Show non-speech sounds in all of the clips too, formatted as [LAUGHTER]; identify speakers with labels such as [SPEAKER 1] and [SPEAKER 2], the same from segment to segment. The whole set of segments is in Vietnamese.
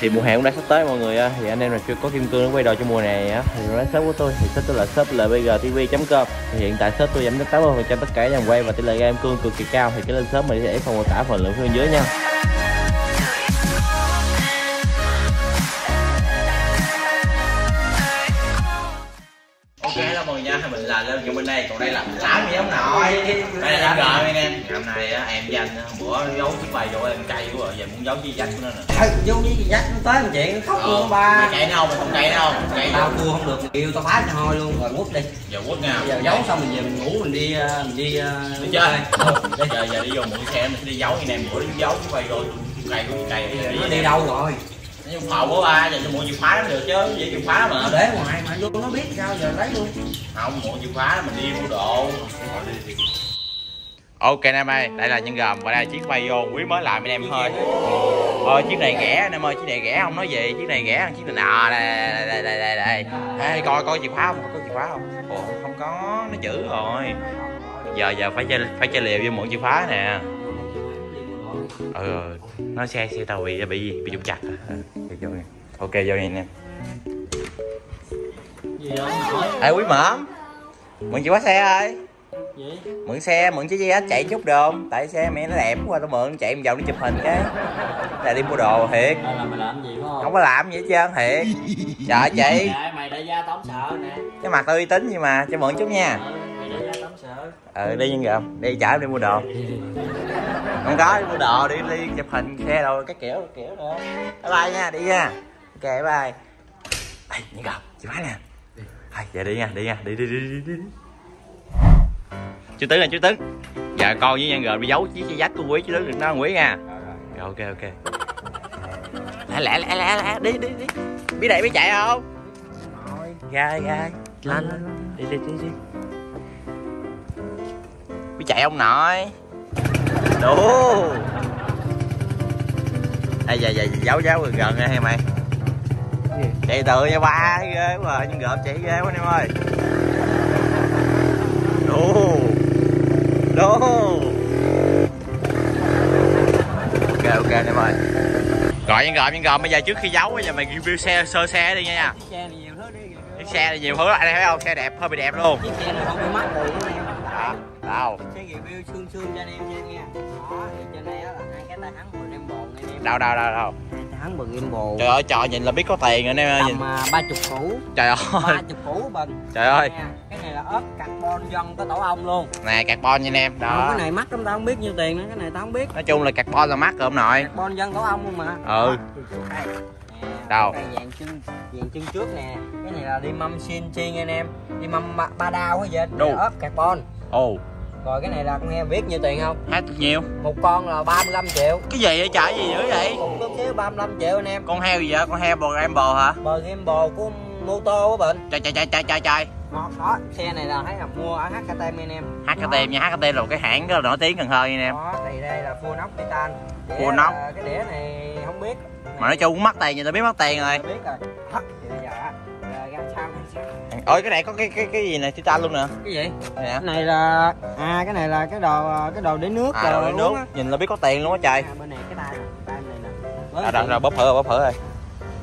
[SPEAKER 1] thì mùa hè cũng đã sắp tới mọi người á thì anh em là chưa có kim cương nó quay đầu cho mùa này á. Thì nói shop của tôi. Thì shop tôi là shop lbgtv.com thì hiện tại shop tôi giảm đến 80 phần trăm tất cả dòng quay và tỷ lệ game cương cực kỳ cao. Thì cái lên shop mình sẽ để phần mô tả phần lượng phía bên dưới nha. Là lên trong bên đây. Còn đây là tám gì ông nội đây là rồi anh em? Hôm nay á em danh bữa giấu chiếc bài vô em cay quá rồi giờ muốn giấu chiếc danh của nó nè
[SPEAKER 2] vô với gì dắt nó tới một chuyện nó khóc luôn ba.
[SPEAKER 1] mày cay nó không mày không cay nó không cay
[SPEAKER 2] tao
[SPEAKER 1] đâu
[SPEAKER 2] cua không được yêu tao phá cho hôi luôn rồi quất đi.
[SPEAKER 1] Giờ quất nha.
[SPEAKER 2] Giờ giấu xong mình về mình ngủ mình đi ờ, mình đi ờ,
[SPEAKER 1] đi chơi. giờ giờ đi vô mượn xe mình đi giấu anh em bữa đi giấu chiếc bài vô cay của cay.
[SPEAKER 2] Nó đi đâu rồi
[SPEAKER 1] vô phòng của ba giờ nó mua chìa khóa nó được chứ vậy chìa khóa mà.
[SPEAKER 2] Để ngoài mà vô nó biết sao giờ lấy luôn.
[SPEAKER 1] Không mua chìa khóa mình đi mua đồ. Ok anh em ơi đây là nhân gầm và đây là chiếc bay vô quý mới làm anh em thôi thôi chiếc này rẻ anh em ơi chiếc này rẻ không nói gì chiếc này rẻ hơn chiếc này nọ đây đây đây đây đây Ê, coi coi chìa khóa không có chìa khóa không. Ồ, không có nó chữ rồi. Giờ giờ phải chơi phải chơi liều với mượn chìa khóa nè. Ừ nó xe xe tàu bị bị gì bị trục chặt à. Ừ, vô ok vô này nè
[SPEAKER 2] gì hỏi
[SPEAKER 1] ê quý mởm mượn chìa khóa xe ơi.
[SPEAKER 2] Gì?
[SPEAKER 1] Mượn xe mượn chiếc gì hết chạy chút được không? Tại xe mẹ nó đẹp quá tao mượn chạy vòng đi chụp hình cái là đi mua đồ thiệt.
[SPEAKER 2] Là mày làm gì không?
[SPEAKER 1] Không có làm gì hết trơn thiệt. [LAUGHS] Trời chị.
[SPEAKER 2] Dạ, mày đại gia tóm sợ nè.
[SPEAKER 1] Cái mặt tôi uy tín nhưng mà cho mượn chút nha.
[SPEAKER 2] Ừ,
[SPEAKER 1] ờ đi nhân gặp đi chở em đi mua đồ. Không có đi mua đồ đi đi chụp hình xe đồ cái kiểu các kiểu nữa. Bye bye nha đi nha. Ok bye bye. Ê, nhân gặp chị bái nè. Thôi, giờ đi nha đi nha đi đi đi đi, đi. chú tứ nè chú tứ. Giờ con với nhân gồm đi giấu chiếc xe dách của quý chú tứ được nó quý nha. Rồi ok ok. Lẹ lẹ lẹ lẹ lẹ đi đi đi. Biết đẩy biết chạy không? Ra ra lên lên đi đi đi đi biết chạy ông nội. Đủ Ê, giờ giờ giấu giấu gần gần nha mày? Chạy từ nha ba ghê quá nhưng gợp chạy ghê quá anh em ơi. Đủ đủ ok ok anh em ơi. Gọi nhân gợp nhân gợp bây giờ trước khi giấu bây giờ mày review xe sơ xe đi nha
[SPEAKER 2] chiếc xe này nhiều thứ đi.
[SPEAKER 1] Chiếc xe này nhiều thứ anh thấy không? Xe đẹp hơi bị đẹp luôn.
[SPEAKER 2] Chiếc xe này không bị mắc
[SPEAKER 1] đó đâu
[SPEAKER 2] xe review xương xương cho anh em nha. Nghe đó thì trên đây là hai cái tay hắn bờ em bồn anh em
[SPEAKER 1] đâu đâu đâu đâu
[SPEAKER 2] hắn bờ em bồn.
[SPEAKER 1] Trời ơi trời nhìn là biết có tiền rồi anh em
[SPEAKER 2] tầm à, ba chục củ.
[SPEAKER 1] Trời ơi.
[SPEAKER 2] Ba chục củ bần
[SPEAKER 1] trời ơi.
[SPEAKER 2] Cái này là ớt carbon dân có tổ ong luôn.
[SPEAKER 1] Nè carbon nha anh em.
[SPEAKER 2] Không,
[SPEAKER 1] đó
[SPEAKER 2] cái này mắc lắm tao không biết nhiêu tiền nữa cái này tao không biết.
[SPEAKER 1] Nói chung là carbon là mắc rồi ông nội.
[SPEAKER 2] Carbon dân tổ ong luôn mà.
[SPEAKER 1] Ừ.
[SPEAKER 2] Đây.
[SPEAKER 1] Đâu?
[SPEAKER 2] cái vàng chân vàng chân trước nè. Cái này là đi mâm xin chiên anh em. Đi mâm ba, ba đao hay gì là ớt carbon.
[SPEAKER 1] Ồ.
[SPEAKER 2] Rồi cái này là con heo biết nhiêu tiền không?
[SPEAKER 1] Hát được nhiều.
[SPEAKER 2] Một con là 35 triệu.
[SPEAKER 1] Cái gì vậy? Trời gì dữ vậy?
[SPEAKER 2] Một con xíu 35 triệu anh em.
[SPEAKER 1] Con heo gì vậy? Con heo bò em bò hả?
[SPEAKER 2] Bờ game bò của mô tô á bệnh
[SPEAKER 1] trời trời trời trời trời trời
[SPEAKER 2] đó, đó. Xe này là thấy là mua ở HKTM anh em.
[SPEAKER 1] HKT nha. HKT là một cái hãng rất là nổi tiếng cần thơ nha anh em.
[SPEAKER 2] Đó thì đây là full ốc titan Là-
[SPEAKER 1] ốc.
[SPEAKER 2] cái đĩa này không biết.
[SPEAKER 1] Mà nói chung cũng mắc tiền vậy tao biết mắc tiền rồi.
[SPEAKER 2] Biết thì giờ
[SPEAKER 1] ôi cái này có cái cái cái gì này titan luôn nè.
[SPEAKER 2] Cái gì? Cái này là à cái này là cái đồ cái đồ để nước
[SPEAKER 1] à rồi
[SPEAKER 2] uống
[SPEAKER 1] nước.
[SPEAKER 2] á.
[SPEAKER 1] nhìn là biết có tiền luôn á trời.
[SPEAKER 2] À, bên này cái tay này này nè.
[SPEAKER 1] À, rồi, rồi bóp thử bóp thử rồi.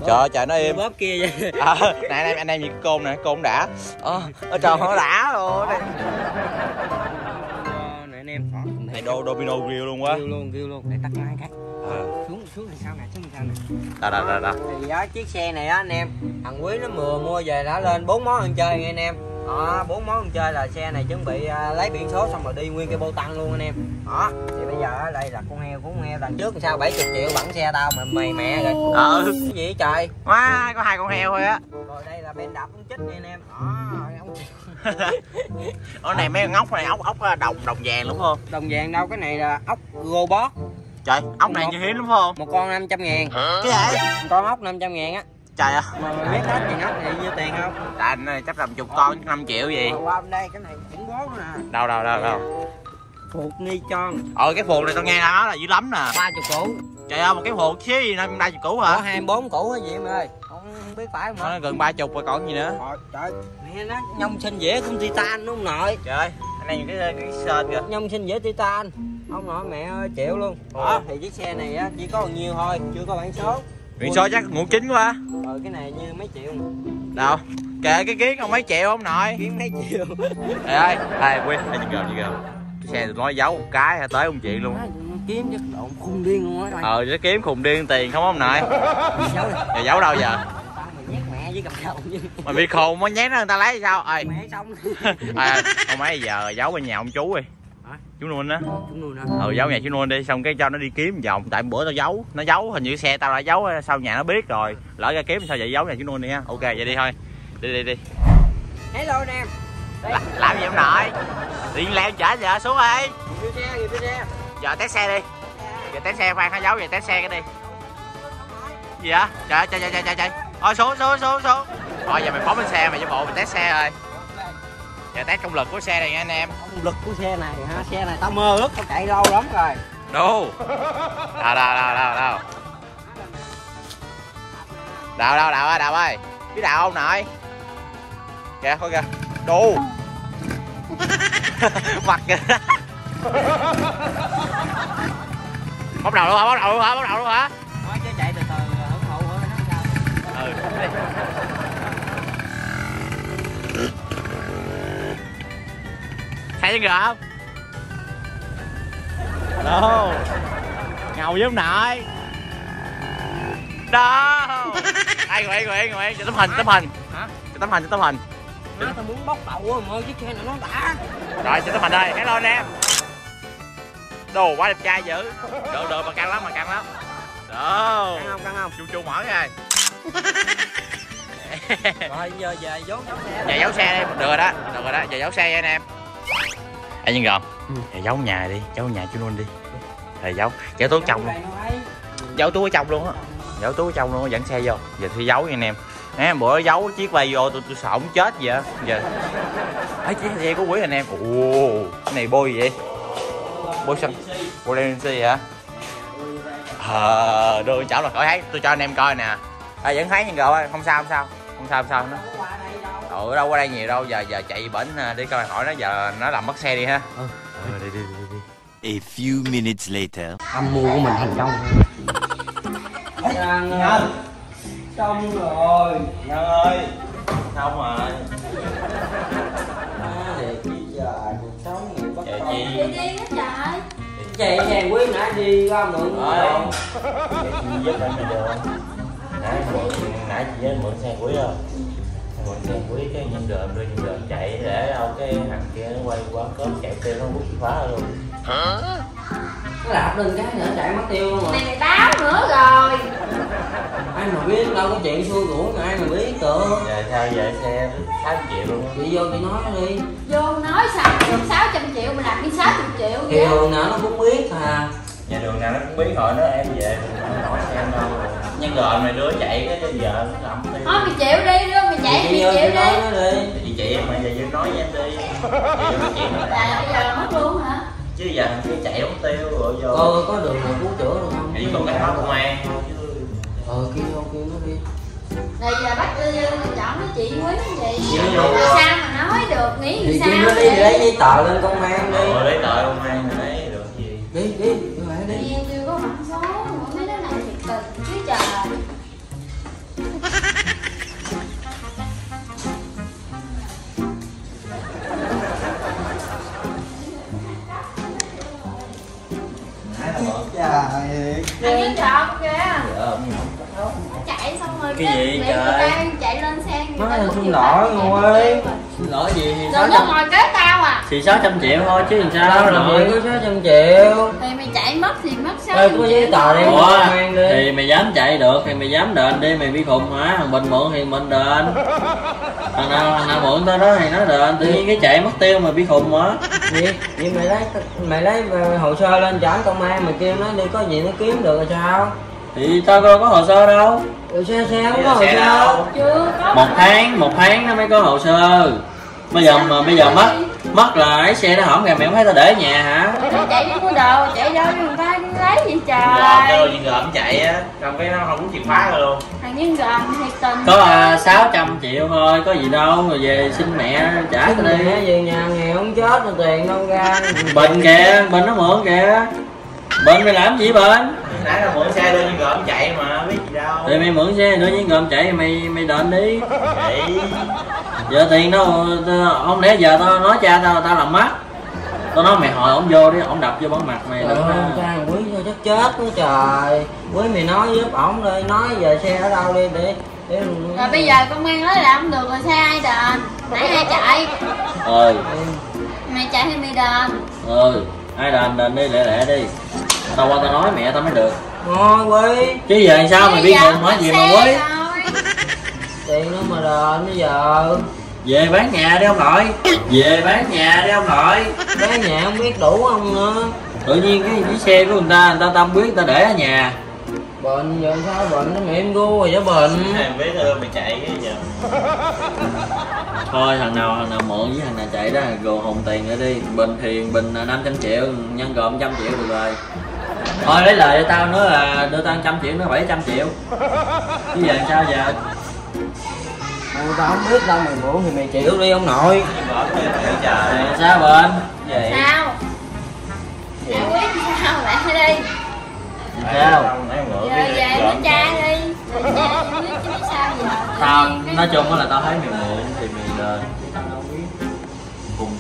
[SPEAKER 1] Trời ơi trời nó im
[SPEAKER 2] bóp kia vậy. [LAUGHS]
[SPEAKER 1] À, nè anh em anh em nhìn cái côn nè côn đã. Ờ ở trời nó đã rồi [LAUGHS]
[SPEAKER 2] em đó cùng
[SPEAKER 1] này đô domino grill luôn quá.
[SPEAKER 2] Kêu luôn kêu luôn. Để tắt máy cái
[SPEAKER 1] ờ
[SPEAKER 2] xuống xuống thì sao nè xuống thì sao nè?
[SPEAKER 1] Đó đó đó đó
[SPEAKER 2] thì á chiếc xe này á anh em thằng quý nó mừa mua về đã lên bốn món ăn chơi nghe anh em. Đó bốn món ăn chơi là xe này chuẩn bị à, lấy biển số xong rồi đi nguyên cái bô tăng luôn anh em. Đó thì bây giờ đây là con heo con heo đằng trước sao 70 triệu bắn xe tao mà mày mẹ rồi.
[SPEAKER 1] Ờ.
[SPEAKER 2] Cái gì trời?
[SPEAKER 1] Quá có hai con heo thôi á
[SPEAKER 2] bên đạp con chích nha anh em. Đó. Ông [LAUGHS]
[SPEAKER 1] ở này mấy con ốc này ốc ốc đồng đồng vàng đúng không?
[SPEAKER 2] Đồng vàng đâu cái này là ốc robot.
[SPEAKER 1] Trời ốc này như hiếm đúng không?
[SPEAKER 2] một con 500 ngàn.
[SPEAKER 1] Cái gì?
[SPEAKER 2] Một con ốc 500 ngàn á.
[SPEAKER 1] Trời ơi
[SPEAKER 2] mà mày biết hết tiền ốc này nhiêu tiền không?
[SPEAKER 1] Anh ơi chắc tầm chục con 5 triệu gì?
[SPEAKER 2] Qua bên đây cái này khủng bố nữa nè
[SPEAKER 1] đâu đâu đâu đâu?
[SPEAKER 2] Phục ni tròn
[SPEAKER 1] ờ cái phuộc này tao nghe nói là dữ lắm nè.
[SPEAKER 2] 30 củ.
[SPEAKER 1] Trời ơi một cái phuộc xíu gì năm ba chục củ hả?
[SPEAKER 2] 24 củ hay gì em ơi biết phải không
[SPEAKER 1] nó gần ba chục rồi còn gì nữa.
[SPEAKER 2] Trời trời. Mẹ nó nhông sinh dễ cũng titan đúng không nội?
[SPEAKER 1] Trời ơi anh này những cái cái sên kìa.
[SPEAKER 2] Nhông sinh dễ titan. Ông nội mẹ ơi chịu luôn. Đó thì chiếc xe này á chỉ có bao nhiêu thôi chưa có bản số.
[SPEAKER 1] Biển số chắc ngủ chín quá.
[SPEAKER 2] Ờ cái này như mấy triệu.
[SPEAKER 1] Đâu? Kệ cái kiến không mấy triệu không nội.
[SPEAKER 2] Kiếm mấy triệu.
[SPEAKER 1] Ê ơi ê quên ê chừng gầm chừng gầm cái xe nói giấu một cái hay tới ông chuyện luôn.
[SPEAKER 2] Kiếm chứ lộn khùng điên luôn á
[SPEAKER 1] ờ chứ kiếm khùng điên tiền không ông nội?
[SPEAKER 2] Giấu rồi
[SPEAKER 1] giờ giấu đâu giờ
[SPEAKER 2] tao mày nhét mẹ với cặp đầu
[SPEAKER 1] mà bị khùng mới nhét nó người ta lấy sao? Ơi
[SPEAKER 2] mẹ xong. [LAUGHS]
[SPEAKER 1] À, không mấy giờ giấu bên nhà ông chú đi.
[SPEAKER 2] Hả?
[SPEAKER 1] chú nuôi á. Ừ giấu nhà chú nuôi đi xong cái cho nó đi kiếm vòng. Tại bữa tao giấu nó giấu hình như xe tao đã giấu sau nhà nó biết rồi. Lỡ ra kiếm sao vậy? Giấu nhà chú nuôi đi ha. Ok vậy đi thôi. Đi đi đi.
[SPEAKER 2] Hello anh em
[SPEAKER 1] Là, làm gì ông nội? Điện leo chở vợ xuống đi. Giờ test xe đi. Giờ test xe khoan nó giấu giờ test xe cái đi. Gì hả trời trời trời trời trời trời thôi xuống xuống xuống xuống. Thôi giờ mày phóng lên xe mày cho bộ mày test xe rồi giờ test công lực của xe này nha anh em.
[SPEAKER 2] Động lực của xe này ha xe này tao mơ ước tao chạy lâu lắm rồi.
[SPEAKER 1] Đâu đâu đâu đâu đâu đâu đào đâu đào ơi đào ơi. Biết đào không nội? Kìa thôi kìa. Đù. [LAUGHS] Mặt kìa. Bóc đầu luôn hả? Bóc đầu luôn hả? Bóc đầu luôn hả thấy chứ kìa không đâu ngầu với ông nội. Đâu ai nguyện nguyện nguyện cho tấm hình tấm hình.
[SPEAKER 2] Hả?
[SPEAKER 1] Cho tấm hình cho tấm hình.
[SPEAKER 2] Má tao muốn bóc đầu á mơ chiếc xe này nó đã.
[SPEAKER 1] Rồi cho tấm hình đây. Hello anh em. Đồ quá đẹp trai dữ. Được được mà căng lắm mà căng lắm. Đó
[SPEAKER 2] căng không căng không?
[SPEAKER 1] Chu chu mở rồi [LAUGHS]
[SPEAKER 2] rồi giờ về vốn giấu xe
[SPEAKER 1] giờ giấu xe đi được rồi đó được rồi đó giờ giấu xe nha anh em. Anh nhân gồm
[SPEAKER 2] Ừ.
[SPEAKER 1] giờ giấu nhà đi giấu nhà chú luôn đi. Rồi giấu giấu túi trong luôn. Giấu túi ở trong luôn á. Giấu túi ở trong luôn á dẫn xe vô. Giờ thi giấu nha anh em. Nè, bữa giấu chiếc vây vô tôi, tôi sợ ổng chết vậy giờ ấy chiếc xe có quý anh em. Ồ cái này bôi gì vậy. Bôi xăng bôi đen xi hả ờ đưa chảo là khỏi thấy tôi cho anh em coi nè à, vẫn thấy nhưng rồi không sao không sao. Không sao không sao nó ừ đâu. Qua đây nhiều đâu giờ giờ chạy bển à, đi coi hỏi nó giờ nó làm mất xe đi ha.
[SPEAKER 2] Ừ.
[SPEAKER 1] ừ đi đi đi đi.
[SPEAKER 3] A few minutes later.
[SPEAKER 2] âm mưu của mình thành công. Nhân ơi xong rồi.
[SPEAKER 1] Nhân ơi. Xong rồi.
[SPEAKER 2] Trời
[SPEAKER 1] chi
[SPEAKER 4] Chị? Điên á trời.
[SPEAKER 2] Chạy xe quý nãy đi ra mượn không
[SPEAKER 1] chị giúp anh được nãy mượn nãy chị anh mượn xe quý không? Mượn xe quý cái nhân đờm đưa nhân đờm chạy để đâu cái thằng kia nó quay qua cướp chạy tiêu nó bút phá luôn.
[SPEAKER 2] Nó đạp lên cái nữa chạy mất tiêu luôn rồi.
[SPEAKER 4] Mày mày báo nữa rồi.
[SPEAKER 2] Ai mà biết đâu có chuyện xui rủi ai mà biết được.
[SPEAKER 1] Giờ sao về xe 8 triệu luôn
[SPEAKER 2] chị vô chị nói nó đi.
[SPEAKER 4] Vô nói sao? Được 600 triệu Mà làm cái 60 triệu
[SPEAKER 2] thì
[SPEAKER 4] vậy.
[SPEAKER 2] thường nào nó cũng biết à.
[SPEAKER 1] Nhà đường nào nó cũng biết hỏi nó em về mình hỏi xem đâu nhân gọi mày đứa chạy cái giờ nó làm đi
[SPEAKER 4] Thôi mày chịu đi đưa mày chạy mày chịu đi.
[SPEAKER 1] chị chị em mày giờ vô nói với em đi. Chị chuyện nó
[SPEAKER 4] Là bây giờ mất luôn hả?
[SPEAKER 1] Chứ giờ thằng kia chạy không tiêu rồi vô.
[SPEAKER 2] Cô có đường nào cứu chữa được không?
[SPEAKER 1] Chỉ còn cái báo công an. Thôi chứ
[SPEAKER 2] ờ kêu vô kêu nó đi.
[SPEAKER 4] Này giờ bắt tôi chọn với chị quý gì?
[SPEAKER 2] Chị
[SPEAKER 4] Làm
[SPEAKER 2] vô.
[SPEAKER 4] sao mà nói được Nghĩ
[SPEAKER 2] thì
[SPEAKER 4] làm sao
[SPEAKER 2] nó đi lấy giấy tờ lên công an đi.
[SPEAKER 1] Rồi lấy tội
[SPEAKER 4] trời Thằng nhân trọn kìa
[SPEAKER 1] ờ
[SPEAKER 4] chạy xong rồi
[SPEAKER 1] Cái gì trời?
[SPEAKER 4] chạy lên xe ta
[SPEAKER 2] là xin lỗi
[SPEAKER 4] chạy rồi.
[SPEAKER 2] xin lỗi gì thì
[SPEAKER 4] rồi nó ngồi kế à
[SPEAKER 5] thì 600 triệu thôi chứ làm sao
[SPEAKER 2] gì
[SPEAKER 5] rồi
[SPEAKER 2] có sáu trăm triệu.
[SPEAKER 4] Thì mày chạy mất thì mất sáu
[SPEAKER 2] Ê, có giấy tờ đi.
[SPEAKER 5] ủa
[SPEAKER 2] đi.
[SPEAKER 5] thì mày dám chạy được thì mày dám đền đi mày bị khùng hả thằng bình mượn thì mình đền. Thằng nào thằng nào mượn tao đó thì nó đền. Tự nhiên cái chạy mất tiêu mà bị khùng hả
[SPEAKER 2] gì vậy mày lấy mày lấy ờ, hồ sơ lên trả công an mày kêu nó đi có gì nó kiếm được rồi sao?
[SPEAKER 5] Thì tao đâu có hồ sơ đâu.
[SPEAKER 2] Xe xe không có hồ sơ.
[SPEAKER 4] chưa có
[SPEAKER 5] một tháng một tháng nó mới có hồ sơ bây giờ mà bây giờ mất mất là lấy xe nó hỏng kìa mày không thấy tao để ở nhà hả?
[SPEAKER 4] Chạy đi mua đồ chạy đâu cho người ta đi lấy gì
[SPEAKER 1] gồm
[SPEAKER 4] trời
[SPEAKER 1] gì gồm chạy á xong cái nó không có chìa khóa rồi luôn.
[SPEAKER 4] Thằng nhân gầm thiệt tình.
[SPEAKER 5] Có à, 600 triệu thôi có gì đâu rồi về xin mẹ trả tao
[SPEAKER 2] mẹ
[SPEAKER 5] đi
[SPEAKER 2] về nhà nghèo không chết rồi tiền đâu ra.
[SPEAKER 5] Bình kìa bình nó mượn kìa. Bên mày làm gì bên
[SPEAKER 1] nãy là mượn xe đưa nhưng gom chạy mà biết gì đâu.
[SPEAKER 5] Thì mày mượn xe nữa với gom chạy mày mày đền đi.
[SPEAKER 1] Vậy
[SPEAKER 5] giờ tiền đâu không lẽ giờ tao nói cha tao tao làm mắt tao nói mày hỏi ổng vô đi ổng đập vô bắn mặt mày
[SPEAKER 2] Trời
[SPEAKER 5] đừng
[SPEAKER 2] ơi, cha thằng quý chắc chết quá trời. Quý mày nói giúp ổng đi, nói giờ xe ở đâu đi để để
[SPEAKER 4] Rồi bây giờ công an nói là không được rồi xe ai đền? Nãy ai chạy?
[SPEAKER 5] Ơi
[SPEAKER 4] Mày chạy thì mày đền.
[SPEAKER 5] Ơi ai đền đền đi lẹ lẹ đi. Tao qua tao nói mẹ tao mới được.
[SPEAKER 2] Thôi quý,
[SPEAKER 5] chứ giờ làm sao mày biết không nói gì mà quý.
[SPEAKER 2] Tiền nó mà đền bây giờ.
[SPEAKER 5] Về bán nhà đi ông nội. Về bán nhà đi ông nội.
[SPEAKER 2] Cái nhà không biết đủ không nữa.
[SPEAKER 5] Tự nhiên cái chiếc xe của người ta người ta tâm biết người ta để ở nhà.
[SPEAKER 2] Bệnh giờ sao bệnh? Nó mẹ em gu rồi chứ bệnh.
[SPEAKER 1] Em biết ơi mày chạy cái giờ
[SPEAKER 5] thôi thằng nào thằng nào mượn với thằng nào chạy đó gồ hùng tiền nữa đi. Bình thiền bình là 500 triệu nhân gồm trăm triệu được rồi. Thôi lấy lời cho tao nữa là đưa tao trăm triệu nữa 700 triệu. Chứ giờ làm sao giờ
[SPEAKER 2] Ôi, tao không biết đâu mày mượn thì mày chịu. Đi ông nội.
[SPEAKER 5] Sao bên?
[SPEAKER 1] Vậy
[SPEAKER 4] Sao? Mẹ quyết sao lại đi
[SPEAKER 5] sao?
[SPEAKER 4] Giờ về nó cha đi.
[SPEAKER 5] Tao nói chung là tao thấy mày mượn thì mày biết cùng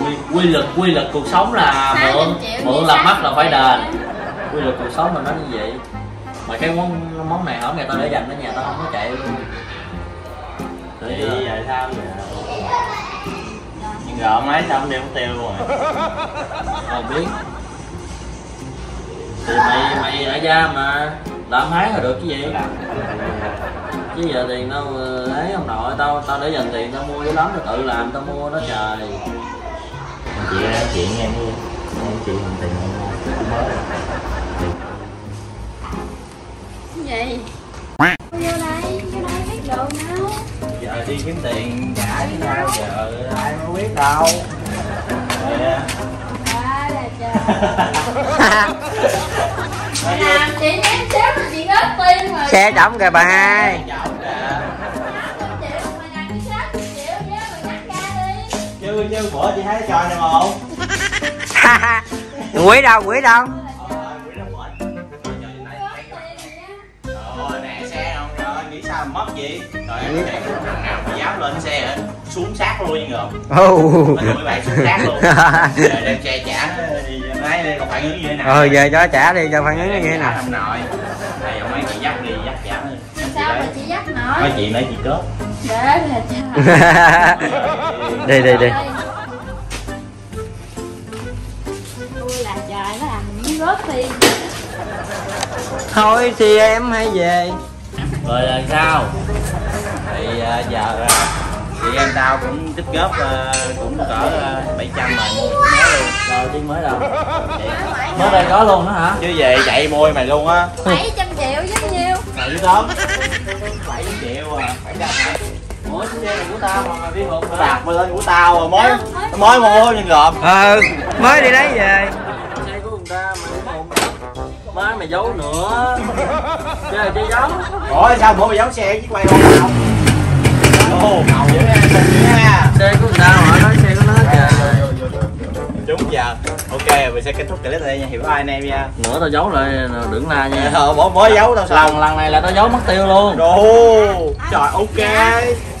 [SPEAKER 5] quy, quy luật quy luật cuộc sống là
[SPEAKER 4] 600
[SPEAKER 5] mượn mượn mắt
[SPEAKER 4] 600
[SPEAKER 5] là phải đền. Quy luật cuộc sống là nó như vậy mà cái món món này hỏi ngày tao để dành ở nhà tao không có chạy. Luôn Để
[SPEAKER 1] vậy? Giờ sao giờ nhưng gom ấy xong đi không tiêu luôn rồi.
[SPEAKER 5] Tao biết. Thì mày mày ở gia mà làm tháng là được cái gì? Chứ giờ tiền đâu ấy ông nội tao tao để dành tiền tao mua dữ lắm tao tự làm tao mua nó trời.
[SPEAKER 1] Chị nói chuyện nghe đi em chị không tiền không mới
[SPEAKER 4] Gì Vô đây, vô đây biết đồ nào
[SPEAKER 1] giờ đi kiếm tiền trả chứ sao giờ ai mới biết đâu. Dạ.
[SPEAKER 4] À là trời làm chị ném là chị góp tiền rồi.
[SPEAKER 2] Xe trống kìa bà hai.
[SPEAKER 4] Chứ ra đi
[SPEAKER 1] chứ chứ bữa chị thấy cho này không
[SPEAKER 2] Quý đâu, quý đâu
[SPEAKER 1] nghĩ sao mất gì rồi em để thằng nào mà dám lên xe hả? xuống sát luôn nha ngợm [LAUGHS]
[SPEAKER 2] Ồ.
[SPEAKER 1] Mấy bạn xuống sát luôn. [LAUGHS] Rồi đem xe trả đi máy đi còn phản ứng như thế nào?
[SPEAKER 2] Ờ giờ cho trả đi cho phản ứng như thế nào?
[SPEAKER 1] Ông nội. Này ông mấy chị dắt đi dắt trả đi Chị
[SPEAKER 4] Sao mà chị dắt
[SPEAKER 1] nói
[SPEAKER 4] nổi
[SPEAKER 1] chuyện nãy chị cướp.
[SPEAKER 4] Để là trời [LAUGHS]
[SPEAKER 2] Đi đi đi.
[SPEAKER 4] Tôi là trời nó làm muốn góp tiền
[SPEAKER 2] Thôi thì em hay về
[SPEAKER 5] rồi là sao?
[SPEAKER 1] Thì à, giờ à, chị em tao cũng tích góp à, cũng cỡ uh, 700 mà mua mới luôn.
[SPEAKER 5] Rồi đi mới đâu. Mới đây có luôn đó hả?
[SPEAKER 1] Chứ về chạy môi mày luôn á.
[SPEAKER 4] 700 triệu chứ nhiêu?
[SPEAKER 1] Mày biết không? 7 triệu à. Phải ra hả?
[SPEAKER 5] Ủa của tao mà
[SPEAKER 1] bạc mà lên của tao rồi mới mới mua nhưng gộp.
[SPEAKER 2] Ờ mới đi lấy về.
[SPEAKER 5] Xe của người ta mà má mày giấu nữa. Chứ là chơi giấu.
[SPEAKER 1] Ủa sao bữa mày giấu xe chiếc quay không? Tao ồ ngầu dữ nha
[SPEAKER 5] xe của người ta mà nói xe của nó trời
[SPEAKER 1] đúng giờ. Ok mình sẽ kết thúc clip tại đây nha. Hiểu ai anh em nha.
[SPEAKER 5] Nữa tao giấu lại đừng la nha.
[SPEAKER 1] Ờ mới mới giấu tao sao?
[SPEAKER 5] Lần lần này là tao giấu mất tiêu luôn.
[SPEAKER 1] Đồ. Trời ok